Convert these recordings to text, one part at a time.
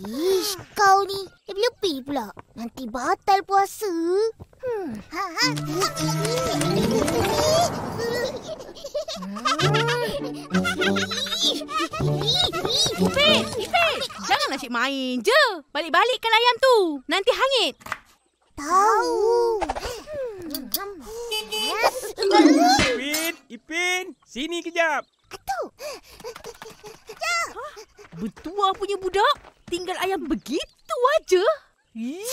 Ish, kau ni lebih-lebih pula. Nanti batal puasa. Hmm. Ha, ha. Ipin, Ipin. Janganlah cik main je. Balik-balikkan ayam tu. Nanti hangit. Tahu. Ipin, Ipin, sini kejap. Bertua punya budak. Tinggal ayam begitu aja. Ih.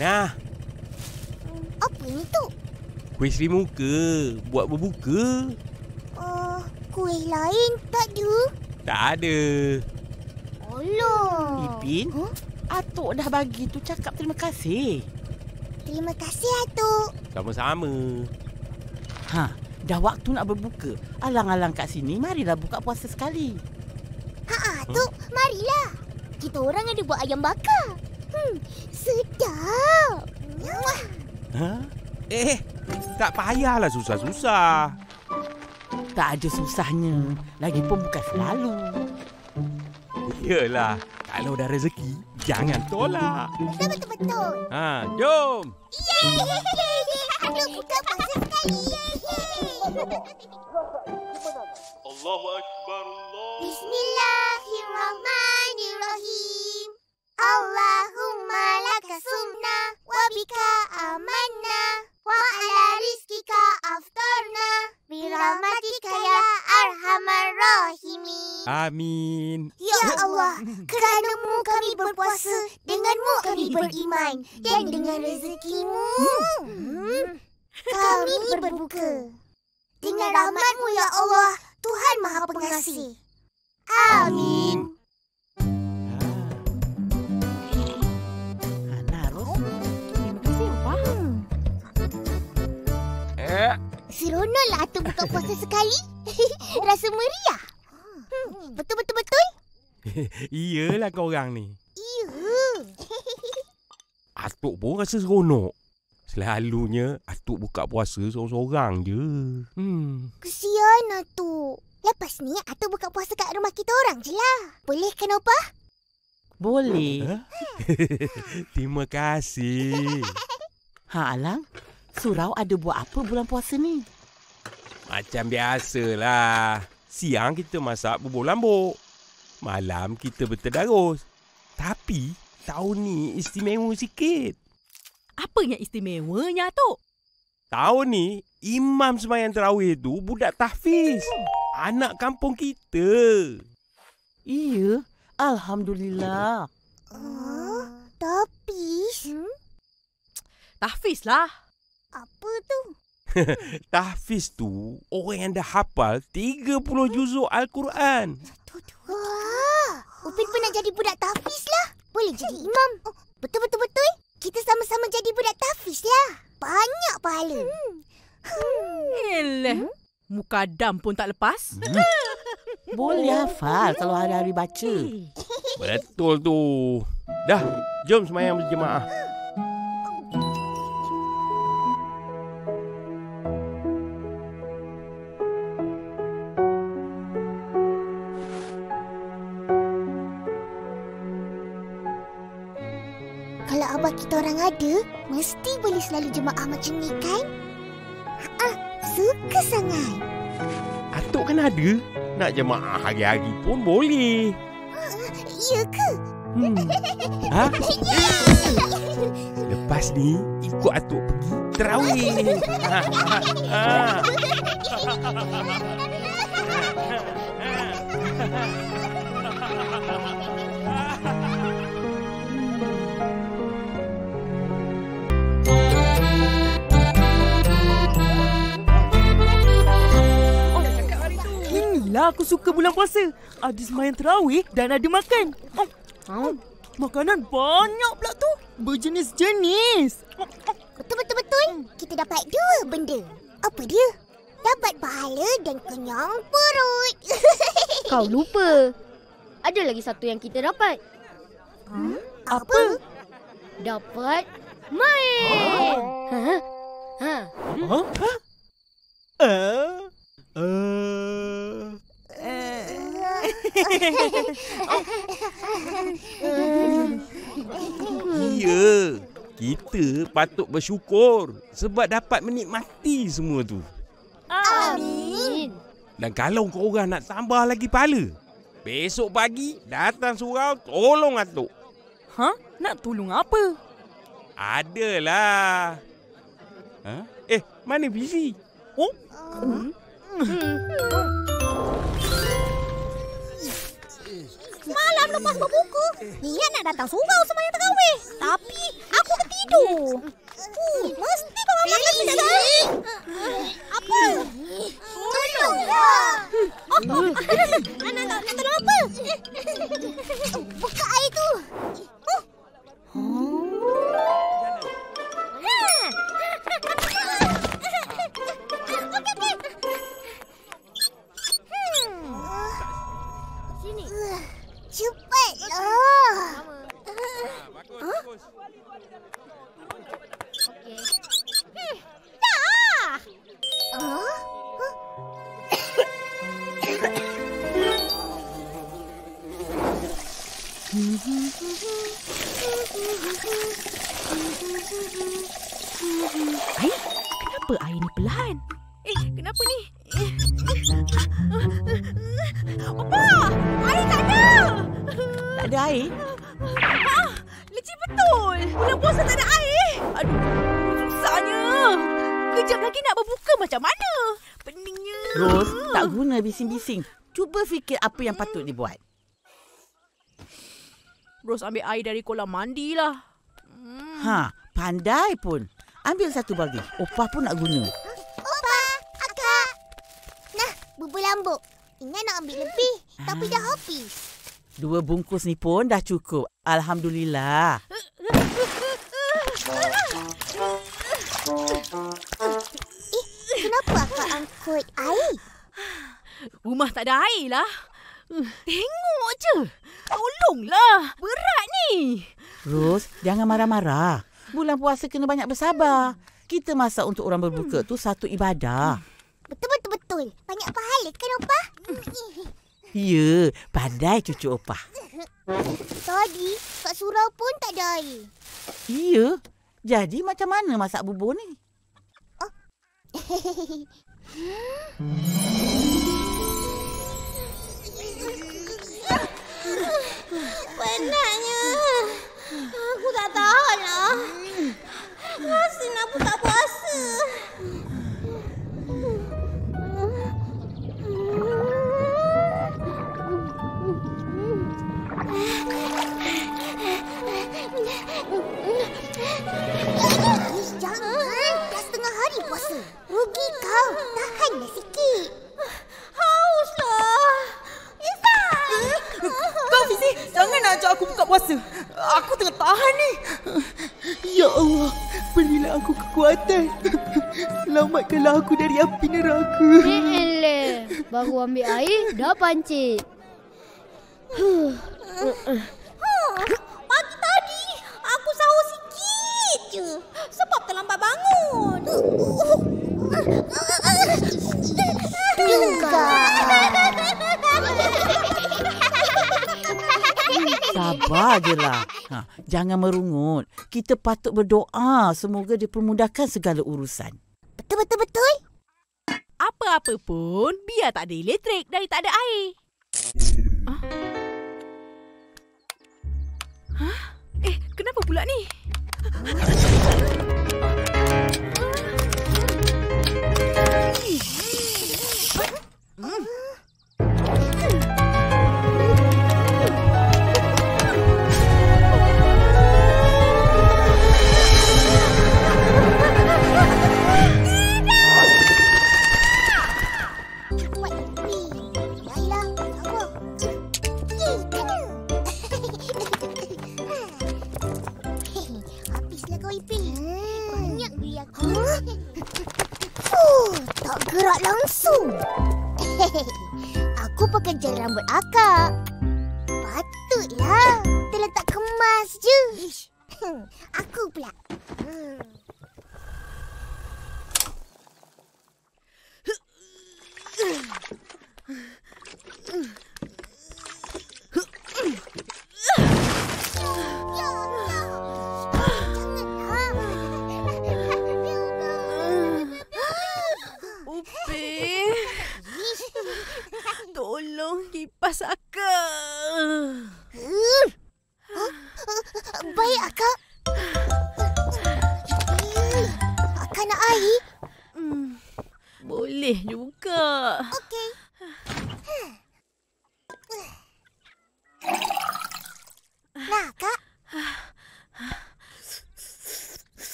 Nah, Apa ni tu? kuih seri muka. Buat berbuka. Uh, kuih lain tak ada. Tak ada. Alah. Ipin, Huh? Atuk dah bagi tu cakap terima kasih. Terima kasih, Atuk. Sama-sama. Ha, dah waktu nak berbuka. Alang-alang kat sini, marilah buka puasa sekali. Ha, Atuk. Marilah. Kita orang ada buat ayam bakar. Hmm, sedap. Wah, Ha? Eh, tak payahlah susah-susah. Tak ada susahnya. Lagipun bukan selalu. Yelah, kalau dah rezeki, jangan tolak. betul-betul. Ha, jom. Yeay! Aduh, buka puasa sekali. Yeay! Allahu Akbar, Allah. Bismillahirrahmanirrahim. Allahumma laka sumna wa bika amanna wa ala rizkika aftarna birahmatika ya arhamar rahimin. Amin. Ya Allah, keranamu kami berpuasa, denganmu kami beriman dan dengan rezekimu hmm, kami berbuka. Dengan rahmatmu ya Allah, Tuhan Maha Pengasih. Amin. Ha. Hmm, Eh, seronoklah Atuk buka puasa sekali. Rasa meriah. Hmm, betul-betul-betul? iyalah korang ni. Ya. Atuk pun rasa seronok. Selalunya Atuk buka puasa seorang-seorang je. Hmm. Kesian Atuk. Lepas ni Atuk buka puasa kat rumah kita orang je lah. Boleh kan Opah? Boleh. Ha? Terima kasih. Ha, Alang. Surau ada buat apa bulan puasa ni? Macam biasalah. Siang kita masak bubur lambuk. Malam kita bertedarus. Tapi tahun ni istimewa sikit. Apa yang istimewanya, Atuk? Tahun ni imam semayang terawih tu budak tahfiz. Anak kampung kita. Iya. Alhamdulillah. Oh, tapi... Hmm? Tahfiz lah. Apa tu? Tahfiz tu orang yang dah hafal 30 juzuk Al-Quran. Wah, Upin pernah jadi budak tahfiz lah. Boleh jadi imam. Oh, betul-betul-betul. Kita sama-sama jadi budak tahfiz lah. Banyak pahala. Hmm. Eleh. Mukadam pun tak lepas. Boleh hafal kalau hari-hari baca. Betul tu. Dah, jom semayang berjemaah. Jemaah macam ni kan? Ah, suka sangat. Atuk kan ada. Nak jemaah hari-hari pun boleh. Ya ke? Hmm. Ha? Lepas ni, ikut Atuk pergi terawih. Ha, ha, ha. Inilah aku suka bulan puasa. Ada semayang terawih dan ada makan. Oh, oh, makanan banyak pula tu. Berjenis-jenis. Oh, oh, Betul-betul-betul. Kita dapat dua benda. Apa dia? Dapat pahala dan kenyang perut. Kau lupa. Ada lagi satu yang kita dapat. Apa? Dapat main. Ha? Ha? Huh? Uh, uh, ya, kita patut bersyukur sebab dapat menikmati semua tu. Amin. Dan kalau kau orang nak tambah lagi pahala, besok pagi datang surau tolong atuk. Ha? Nak tolong apa? Adalah. Ha? Eh, mana Fizi? Oh, Malam lepas berbuka, Niat nak datang surau semayang terawih. Tapi aku tertidur. Uh, mesti kau orang makan tidak tahu. Apa? Tolonglah. Oh, nak, nak, nak tolong apa? Buka air tu. Air? Kenapa air ni pelan? Eh, kenapa ni? Eh, Opa! Air tak ada! Tak ada air? Leceh betul! Bulan puasa tak ada air! Aduh, susahnya! Kejap lagi nak berbuka macam mana? Peningnya. Ros, tak guna bising-bising. Cuba fikir apa yang patut dibuat. Ros ambil air dari kolam mandi lah. Ha, pandai pun. Ambil satu bagi. Opah pun nak guna. Opa, akak. Nah, bubur lambuk. Ingat nak ambil lebih, tapi dah habis. Dua bungkus ni pun dah cukup. Alhamdulillah. Kenapa akak angkut air? Rumah tak ada air lah. Tengok je. Tolonglah. Berat ni. Ros, jangan marah-marah. Bulan puasa kena banyak bersabar. Kita masak untuk orang berbuka tu satu ibadah. Betul-betul-betul. Banyak pahala kan, Opa? Ya, pandai cucu opah. Tadi, kat surau pun tak ada air. Ya, jadi macam mana masak bubur ni? Penatnya. Aku tak tahan lah. Rasa nak buka puasa. Jangan. Dah setengah hari puasa. Rugi kau. Tahanlah sikit. Hauslah. Izzat. Kau Fizi, jangan nak ajak aku buka puasa. Aku tengah tahan ni. Ya Allah, berilah aku kekuatan. Selamatkanlah aku dari api neraka. Eleh. Baru ambil air, dah pancit. Pagi tadi, aku sahur sikit je. Sebab terlambat bangun. Sabar je lah. Ha, jangan merungut. Kita patut berdoa semoga dipermudahkan segala urusan. Betul-betul-betul. Apa-apa pun, biar tak ada elektrik dari tak ada air. Ah? Hah? Eh, kenapa pula ni?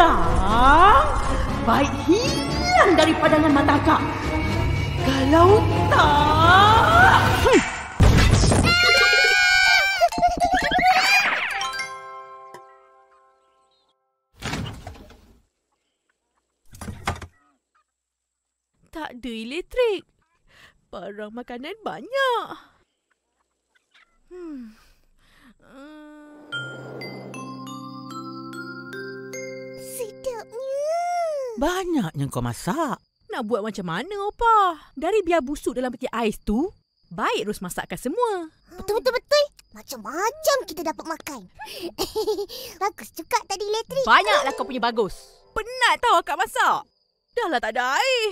Orang baik hilang dari pandangan mata kak. Kalau tak... Tak ada elektrik. Barang makanan banyak. Hmm. Hmm. Banyaknya kau masak. Nak buat macam mana, Opa? Dari biar busuk dalam peti ais tu, baik Ros masakkan semua. Betul-betul-betul. Macam-macam kita dapat makan. Bagus juga tadi elektrik. Banyaklah kau punya bagus. Penat tau akak masak. Dah lah tak ada air.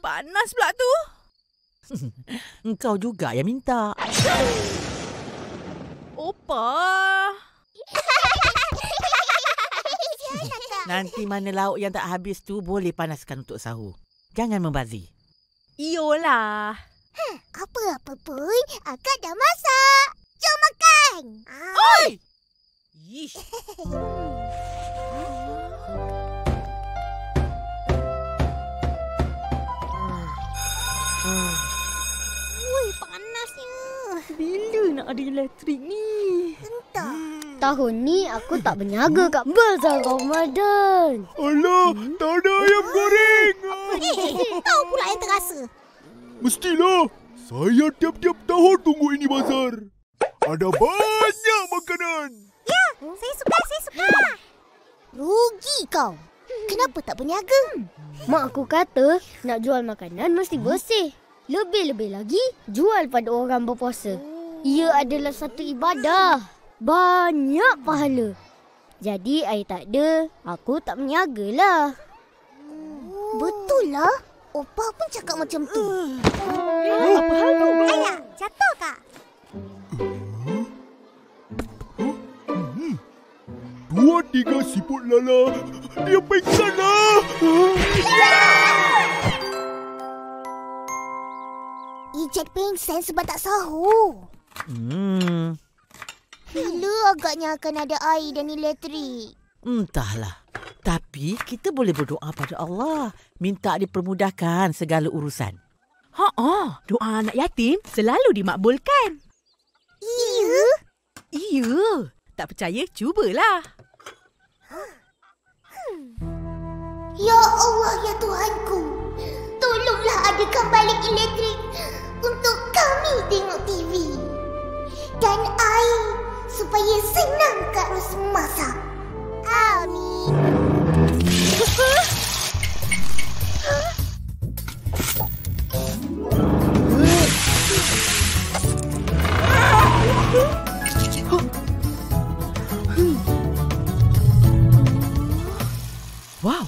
Panas pula tu. Engkau juga yang minta. Opa. Nanti mana lauk yang tak habis tu boleh panaskan untuk sahur. Jangan membazir. Iyolah. Apa-apa pun, akak dah masak. Jom makan. Ah. Oi! Yish. Ui, panasnya. Bila nak ada elektrik ni? Entah. Tahun ni aku tak berniaga kat Bazar Ramadan. Alah, tak ada ayam goreng. Eh, kau pula yang terasa. Mestilah. Saya tiap-tiap tahun tunggu ini bazar. Ada banyak makanan. Ya, saya suka, saya suka. Rugi kau. Kenapa tak berniaga? Mak aku kata nak jual makanan mesti bersih. Lebih-lebih lagi jual pada orang berpuasa. Ia adalah satu ibadah. Banyak pahala. Jadi air tak ada, aku tak berniaga lah. Betul lah. Opa pun cakap macam tu. Apa hal tu? Ayah, jatuh kak? Dua tiga siput lala. Dia pingsan lah. Ijat pingsan sebab tak sahur. Hmm, Bila agaknya akan ada air dan elektrik? entahlah. Tapi kita boleh berdoa pada Allah. Minta dipermudahkan segala urusan. Ha doa anak yatim selalu dimakbulkan. Iya. Iya. Tak percaya, cubalah. Ya Allah, ya Tuhanku. Tolonglah adakan balik elektrik untuk kami tengok TV. Dan air supaya senang Kak Ros masak. Amin. Wow,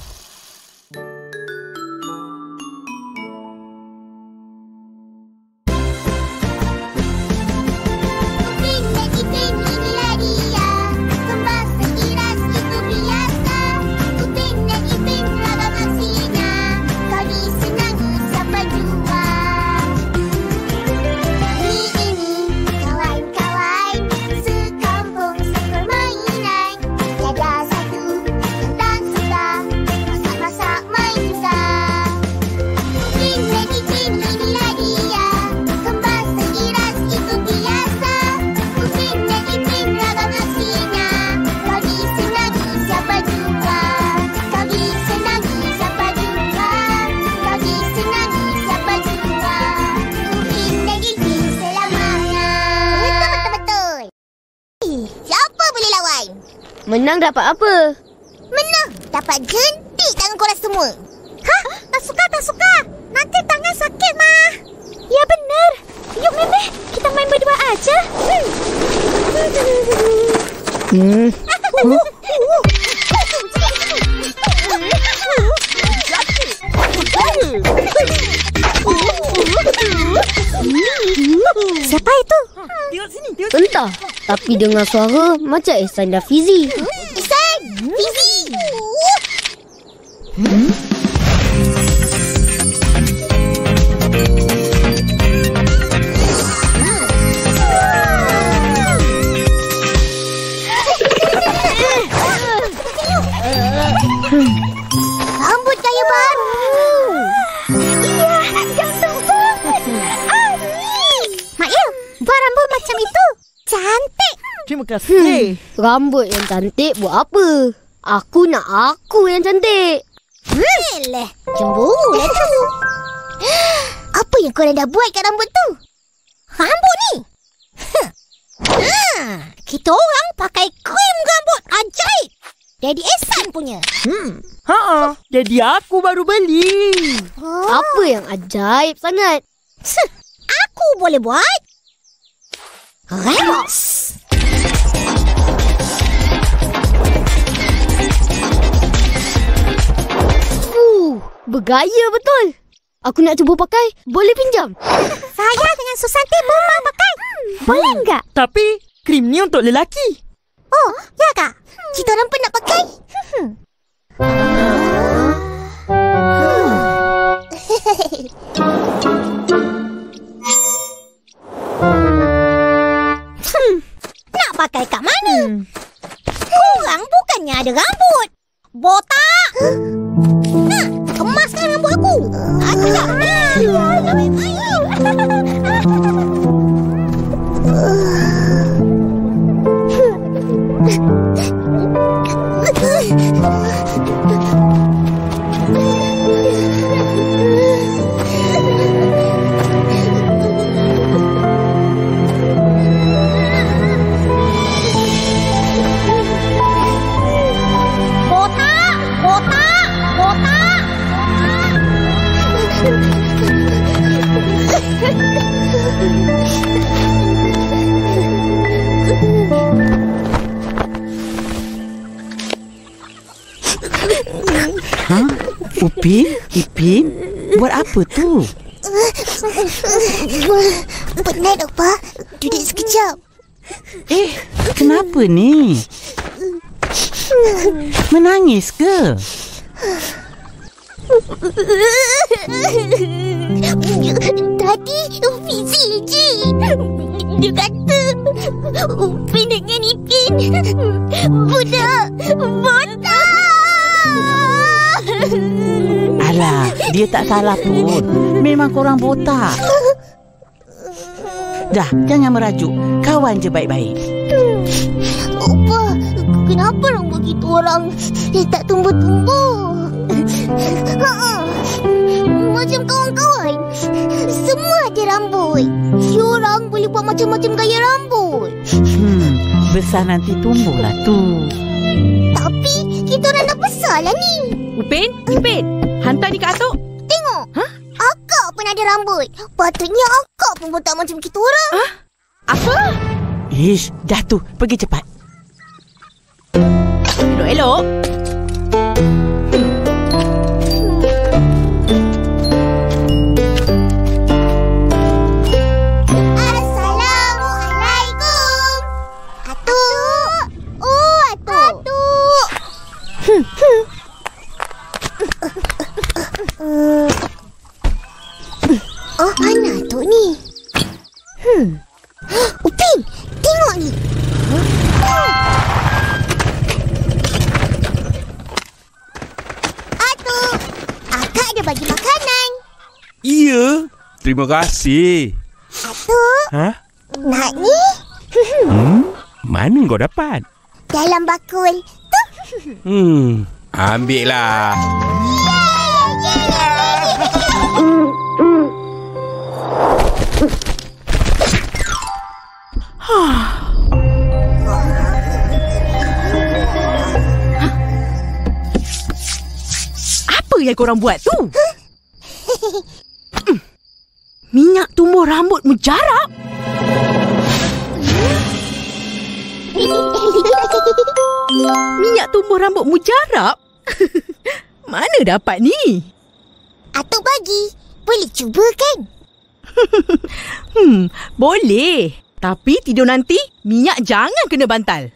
Menang dapat apa? Menang. Dapat jentik tangan korang semua. Ha? Tak suka, tak suka. Nanti tangan sakit, Ma. Ya, benar. Yuk, Meme. Kita main berdua aja. Hmm. Siapa itu? Tengok sini, tengok Entah. Tapi dengar suara macam Ihsan dah Fizi. Isan. Fizi. Rambut Terima kasih. Rambut yang cantik buat apa? Aku nak aku yang cantik. Eleh, cemburu lah tu. Apa yang korang dah buat kat rambut tu? Rambut ni? Huh. Ha, kita orang pakai krim rambut ajaib. Daddy Ehsan punya. Hmm. Ha, jadi aku baru beli. Oh. Apa yang ajaib sangat? Aku boleh buat. Remus. Uh, bergaya betul. Aku nak cuba pakai. Boleh pinjam? Saya dengan Susanti mau pakai. Boleh enggak? Tapi krim ni untuk lelaki. Oh, ya kak? Kita orang pun nak pakai. Hmm, pakai kat mana? Korang bukannya ada rambut. Botak. Nak, kemaskan Upin? Ipin? Buat apa tu? Penat, Opa. Duduk sekejap. Eh, kenapa ni? Menangis ke? Tadi Fizi je. Dia kata Upin dengan Ipin budak botak. Alah, dia tak salah pun. Memang korang botak. Dah, jangan merajuk. Kawan je baik-baik. Opa, kenapa rambut kita orang eh, tak tumbuh-tumbuh? Macam kawan-kawan. Semua ada rambut. Diorang boleh buat macam-macam gaya rambut. Hmm, besar nanti tumbuhlah tu. Tapi kita orang dah besar lah ni. Upin, Upin. Hantar ni kat Atuk. Tengok. Ha? Akak pun ada rambut. Patutnya akak pun botak macam kita orang. Apa? Ish, dah tu. Pergi cepat. Elok-elok. Terima kasih. Apa? Ha? Nak ni? Hmm? Mana kau dapat? Dalam bakul tu. Hmm, ambil lah. Apa yang korang buat tu? Minyak tumbuh rambut mujarab? Minyak tumbuh rambut mujarab? Mana dapat ni? Atuk bagi. Boleh cuba kan? Hmm, boleh. Tapi tidur nanti, minyak jangan kena bantal.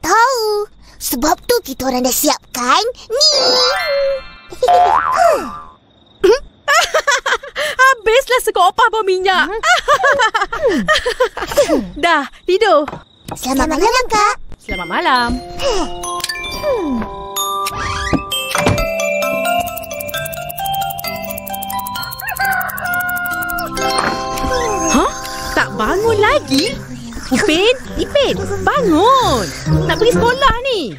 Tahu. Sebab tu kita orang dah siapkan ni. Habislah sekopah bau minyak. Dah, tidur. Selamat, malam, Kak. Selamat malam. Hah? Tak bangun lagi? Ipin, Ipin, bangun. Nak pergi sekolah ni.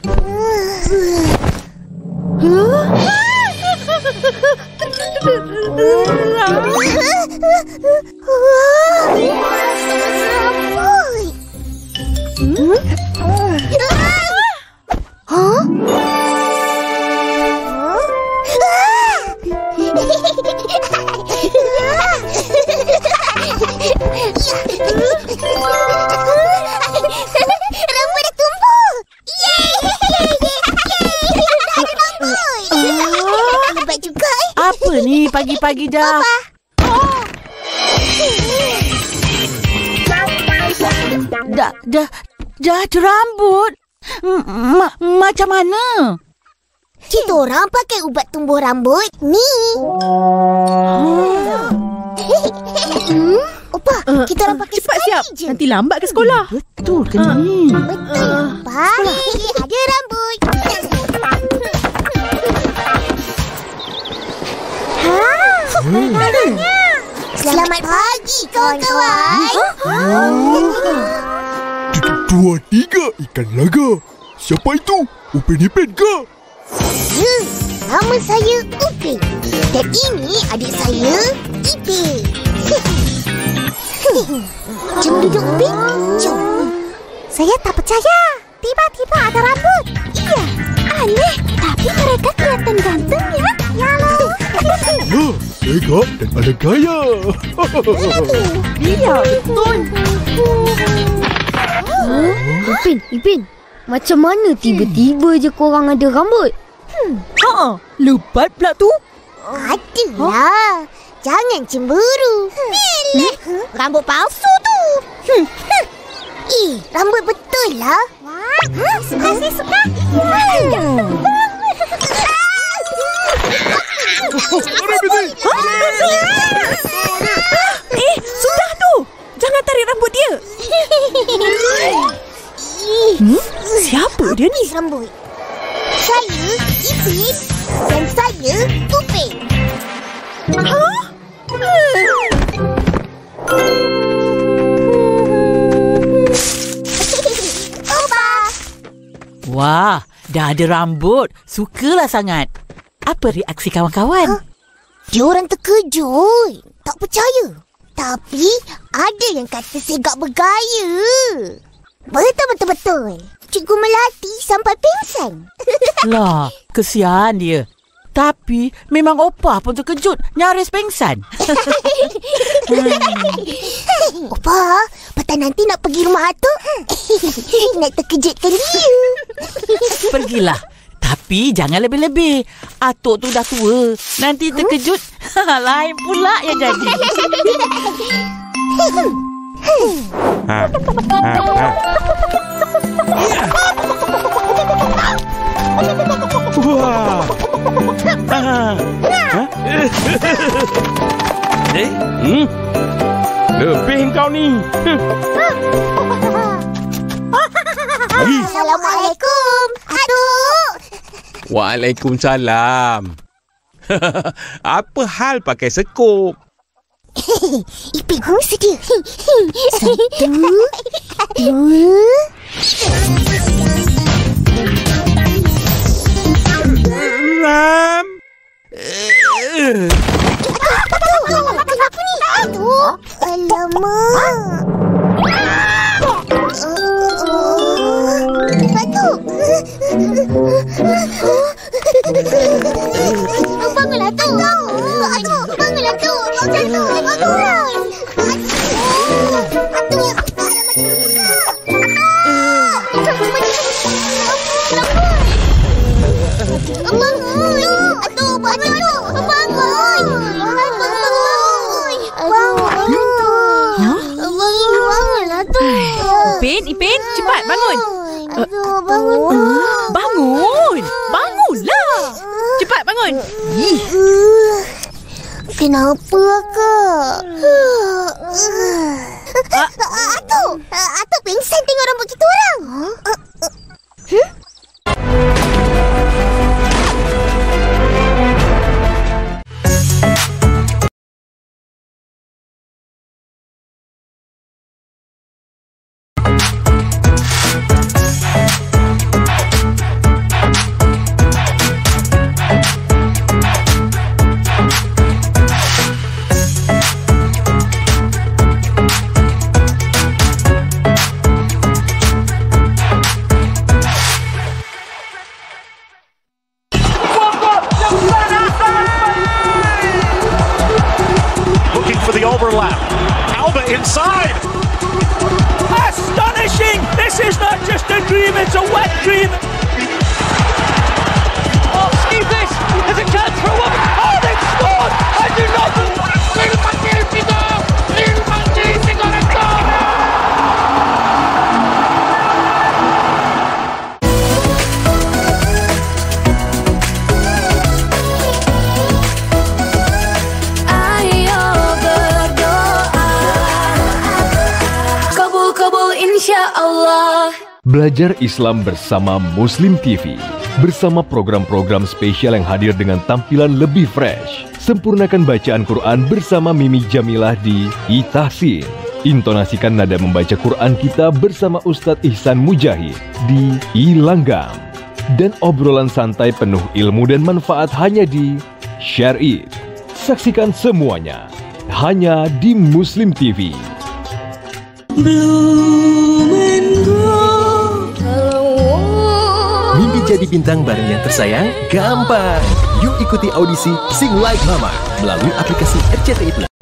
Rambut. pagi-pagi dah? Dah, dah, dah ada rambut. M- ma- macam mana? Kita orang pakai ubat tumbuh rambut ni. Hmm? Opa, kita orang pakai Cepat siap. je. Nanti lambat ke sekolah. Betul ke ni? Betul. Baik, ada rambut. Selamat pagi, kawan-kawan. Dua tiga ikan laga. Siapa itu? Upin Ipin ke? Ya, nama saya Upin. Dan ini adik saya, Ipin. Jom duduk, Upin. Jom. Saya tak percaya. Tiba-tiba ada rambut. Iya, aneh. Tapi mereka kelihatan ganteng ya. Ya loh. Ha, tegak dan ada gaya. Iya, betul. Ipin, Ipin. Macam mana tiba-tiba je korang ada rambut? Ha, lebat pula tu. Adalah. Jangan cemburu. Eleh. Rambut palsu tu. Hmm. Eh, rambut betul lah. Wah, suka saya suka. Eh, sudah tu. Jangan tarik rambut dia. Hmm? Siapa dia ni? Rambut. Saya Ipin dan saya Upin. Opa. Wah, dah ada rambut. Sukalah sangat. Apa reaksi kawan-kawan? Dia orang terkejut. Tak percaya. Tapi ada yang kata segak bergaya. Betul-betul-betul. Cikgu melatih sampai pingsan. Lah, kesian dia. Tapi memang opah pun terkejut. Nyaris pengsan. Opa, petang nanti nak pergi rumah Atuk. nak terkejutkan dia. Pergilah. Tapi jangan lebih-lebih. Atuk tu dah tua. Nanti terkejut. Lain pula yang jadi. Ha. Ha. Ha. Wah. Eh? Hmm? Lebih kau ni. Assalamualaikum. Atuk. Waalaikumsalam. Apa hal pakai sekop? Ipin kamu sedia. Satu. Dua. Seram. Alamak. Bangunlah tu. Bangunlah tu. Jatuh. Bangunlah tu. Jatuh. Bangunlah tu. Ipin, Ipin, cepat bangun. Aduh, bangun. Bangun. Bangunlah. Cepat bangun. Kenapa kak? Atuk! Atuk pingsan tengok rambut kita orang. looking overlap. Alba inside. Astonishing! This is not just a dream, it's a wet dream. Oh, see this! There's a chance for woman. Oh, they've scored! I do not. Belajar Islam bersama Muslim TV. Bersama program-program spesial yang hadir dengan tampilan lebih fresh. Sempurnakan bacaan Quran bersama Mimi Jamilah di Itahsin. Intonasikan nada membaca Quran kita bersama Ustadz Ihsan Mujahid di Ilanggam. Dan obrolan santai penuh ilmu dan manfaat hanya di Share It. Saksikan semuanya hanya di Muslim TV. Mimpi jadi bintang bareng yang tersayang? Gampang! Yuk ikuti audisi Sing Like Mama melalui aplikasi RCTI.